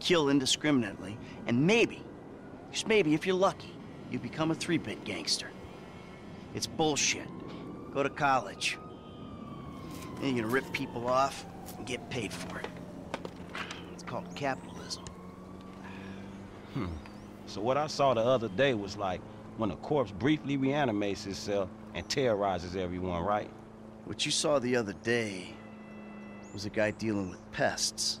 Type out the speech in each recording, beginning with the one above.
kill indiscriminately, and maybe, just maybe if you're lucky, you become a three-bit gangster. It's bullshit. Go to college. Then you're gonna rip people off and get paid for it. It's called capitalism. Hmm. So what I saw the other day was like when a corpse briefly reanimates itself and terrorizes everyone, right? What you saw the other day was a guy dealing with pests.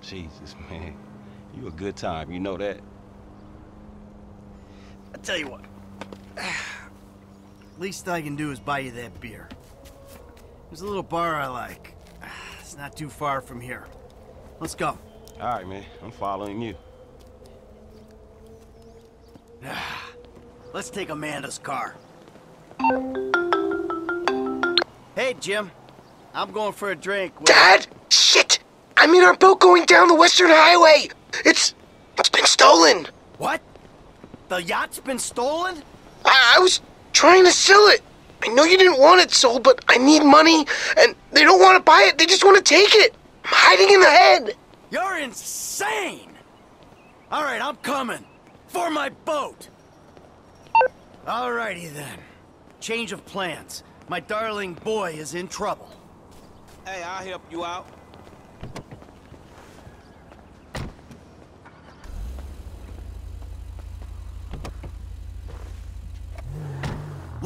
Jesus, man. You a good time, you know that? I tell you what. Least I can do is buy you that beer. There's a little bar I like. It's not too far from here. Let's go. All right, man. I'm following you. Let's take Amanda's car. Hey, Jim. I'm going for a drink. with- Dad! Shit! I'm in our boat going down the Western Highway! It's. it's been stolen! What? The yacht's been stolen? I, I was trying to sell it! I know you didn't want it sold, but I need money, and they don't want to buy it, they just want to take it! I'm hiding in the head! You're insane! All right, I'm coming. For my boat! Alrighty then. Change of plans. My darling boy is in trouble. Hey, I'll help you out.